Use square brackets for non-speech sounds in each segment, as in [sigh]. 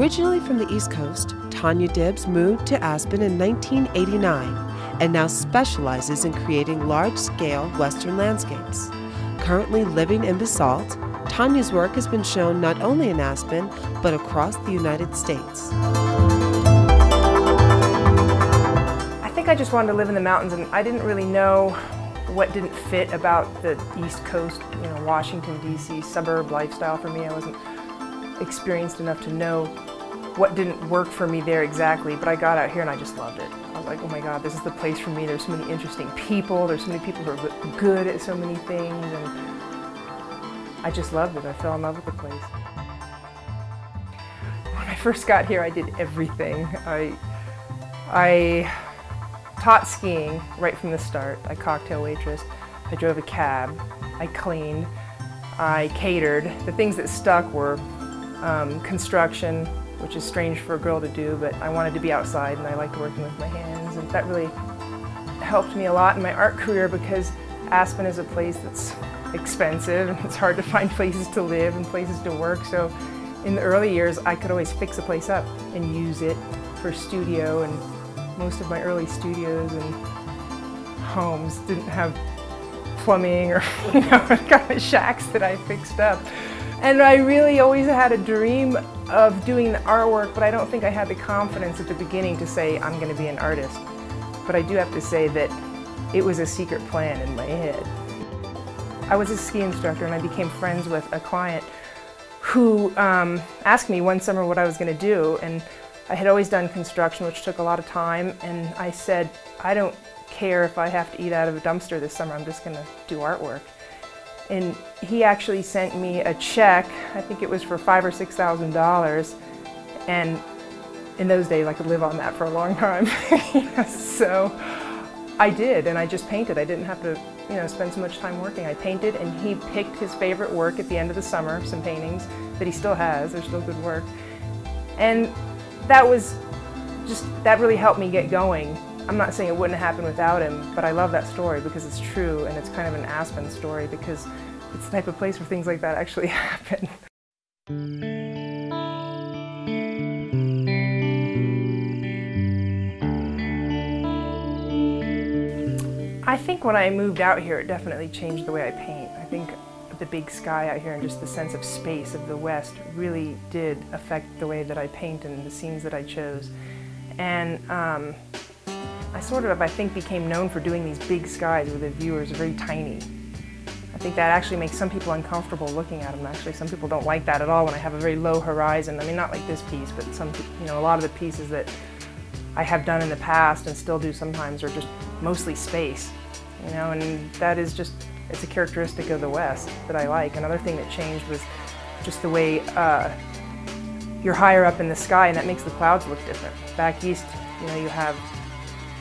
Originally from the East Coast, Tanya Dibbs moved to Aspen in 1989 and now specializes in creating large scale Western landscapes. Currently living in Basalt, Tanya's work has been shown not only in Aspen, but across the United States. I think I just wanted to live in the mountains and I didn't really know what didn't fit about the East Coast, you know, Washington, D.C. suburb lifestyle for me. I wasn't experienced enough to know what didn't work for me there exactly, but I got out here and I just loved it. I was like, oh my God, this is the place for me. There's so many interesting people. There's so many people who are good at so many things. And I just loved it. I fell in love with the place. When I first got here, I did everything. I, I taught skiing right from the start. I cocktail waitress. I drove a cab. I cleaned. I catered. The things that stuck were um, construction, which is strange for a girl to do, but I wanted to be outside and I liked working with my hands. And that really helped me a lot in my art career because Aspen is a place that's expensive and it's hard to find [laughs] places to live and places to work. So in the early years, I could always fix a place up and use it for studio and most of my early studios and homes didn't have plumbing or [laughs] you know [laughs] kind of shacks that I fixed up. And I really always had a dream of doing the artwork, but I don't think I had the confidence at the beginning to say I'm going to be an artist. But I do have to say that it was a secret plan in my head. I was a ski instructor and I became friends with a client who um, asked me one summer what I was going to do. And I had always done construction, which took a lot of time, and I said, I don't care if I have to eat out of a dumpster this summer, I'm just going to do artwork. And he actually sent me a check, I think it was for five or six thousand dollars, and in those days I could live on that for a long [laughs] time. so I did, and I just painted. I didn't have to, you know, spend so much time working. I painted, and he picked his favorite work at the end of the summer, some paintings that he still has. They're still good work. And that was just, that really helped me get going. I'm not saying it wouldn't have happened without him, but I love that story because it's true and it's kind of an Aspen story because it's the type of place where things like that actually [laughs] happen. I think when I moved out here, it definitely changed the way I paint. I think the big sky out here and just the sense of space of the West really did affect the way that I paint and the scenes that I chose. And um, I sort of, I think, became known for doing these big skies where the viewers are very tiny. I think that actually makes some people uncomfortable looking at them. Actually, some people don't like that at all when I have a very low horizon. I mean, not like this piece, but some, you know, a lot of the pieces that I have done in the past and still do sometimes are just mostly space, you know, and that is just it's a characteristic of the West that I like. Another thing that changed was just the way uh, you're higher up in the sky and that makes the clouds look different. Back east, you know, you have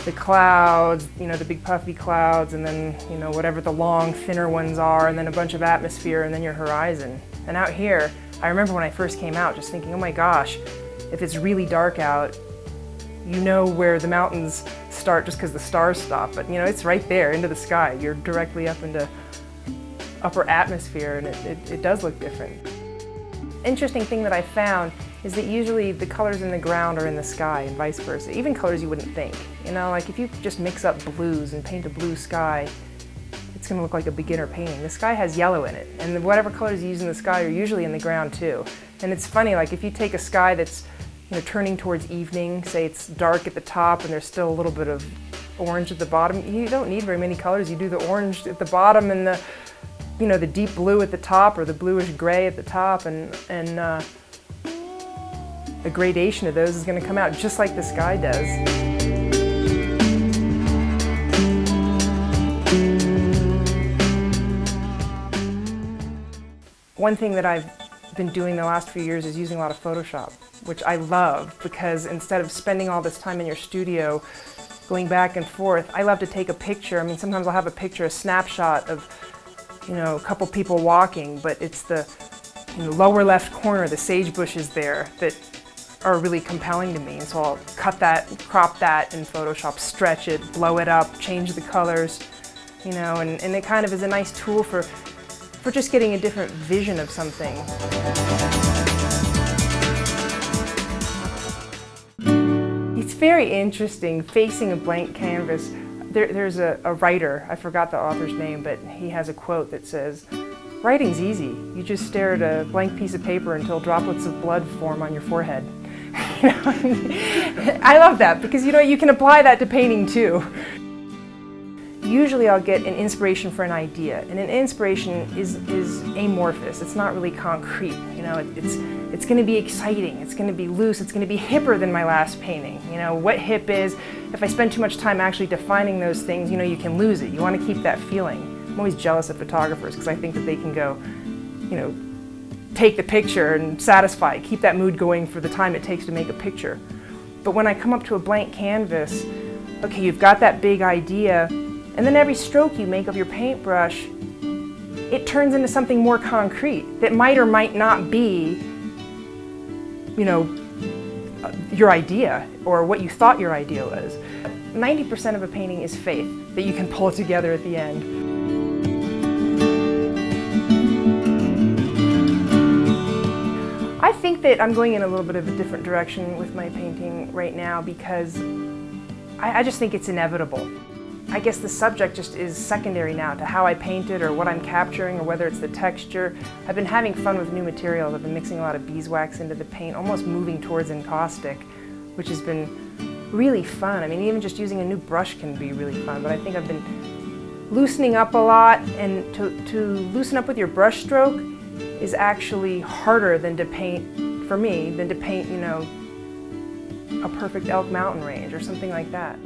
the clouds, you know, the big puffy clouds and then, you know, whatever the long, thinner ones are and then a bunch of atmosphere and then your horizon. And out here, I remember when I first came out just thinking, oh my gosh, if it's really dark out, you know where the mountains start just because the stars stop, but you know, it's right there into the sky. You're directly up into upper atmosphere and it, it, it does look different. Interesting thing that I found is that usually the colors in the ground are in the sky and vice versa, even colors you wouldn't think. You know, like if you just mix up blues and paint a blue sky, it's going to look like a beginner painting. The sky has yellow in it, and whatever colors you use in the sky are usually in the ground too. And it's funny, like if you take a sky that's you know, turning towards evening, say it's dark at the top and there's still a little bit of orange at the bottom, you don't need very many colors. You do the orange at the bottom and the, you know, the deep blue at the top or the bluish gray at the top and, and uh, the gradation of those is going to come out just like the sky does. One thing that I've been doing the last few years is using a lot of Photoshop which I love because instead of spending all this time in your studio going back and forth, I love to take a picture. I mean, sometimes I'll have a picture, a snapshot of, you know, a couple people walking, but it's the lower left corner, the sage bushes there that are really compelling to me. So I'll cut that, crop that in Photoshop, stretch it, blow it up, change the colors, you know, and, and it kind of is a nice tool for, for just getting a different vision of something. It's very interesting facing a blank canvas. There, there's a, a writer, I forgot the author's name, but he has a quote that says, Writing's easy. You just stare at a blank piece of paper until droplets of blood form on your forehead. [laughs] I love that because you know you can apply that to painting too. Usually I'll get an inspiration for an idea, and an inspiration is, is amorphous. It's not really concrete. You know, it, it's it's going to be exciting. It's going to be loose. It's going to be hipper than my last painting. You know what hip is. If I spend too much time actually defining those things, you know, you can lose it. You want to keep that feeling. I'm always jealous of photographers because I think that they can go, you know, take the picture and satisfy, keep that mood going for the time it takes to make a picture. But when I come up to a blank canvas, okay, you've got that big idea, and then every stroke you make of your paintbrush, it turns into something more concrete that might or might not be, you know, uh, your idea or what you thought your idea was. 90% of a painting is faith that you can pull together at the end. That I'm going in a little bit of a different direction with my painting right now because I, I, just think it's inevitable. I guess the subject just is secondary now to how I paint it or what I'm capturing or whether it's the texture. I've been having fun with new materials. I've been mixing a lot of beeswax into the paint, almost moving towards encaustic, which has been really fun. I mean, even just using a new brush can be really fun, but I think I've been loosening up a lot and to, to loosen up with your brush stroke is actually harder than to paint, for me, than to paint, you know, a perfect elk mountain range or something like that.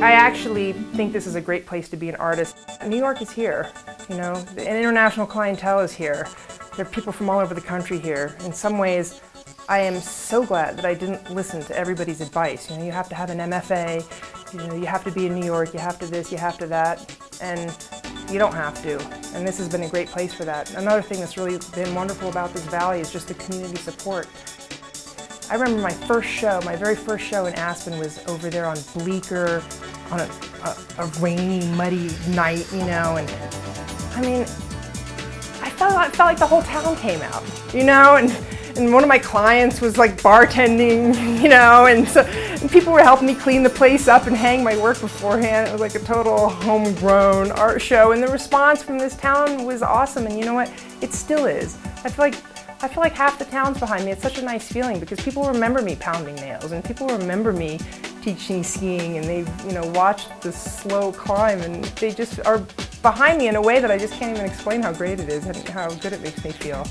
I actually think this is a great place to be an artist. New York is here, you know, an international clientele is here. There are people from all over the country here. In some ways, I am so glad that I didn't listen to everybody's advice. You know, you have to have an MFA, you know, you have to be in New York, you have to this, you have to that, and you don't have to. And this has been a great place for that. Another thing that's really been wonderful about this valley is just the community support. I remember my first show, my very first show in Aspen was over there on Bleeker, on a, a, a rainy, muddy night, you know, and I mean, I felt, I felt like the whole town came out, you know, and and one of my clients was like bartending, [laughs] you know, and, so, people were helping me clean the place up and hang my work beforehand. It was like a total homegrown art show, and the response from this town was awesome. And you know what? It still is. I feel like I feel like half the town's behind me. It's such a nice feeling because people remember me pounding nails, and people remember me teaching skiing, and they, you know, watched the slow climb, and they just are behind me in a way that I just can't even explain how great it is and how good it makes me feel.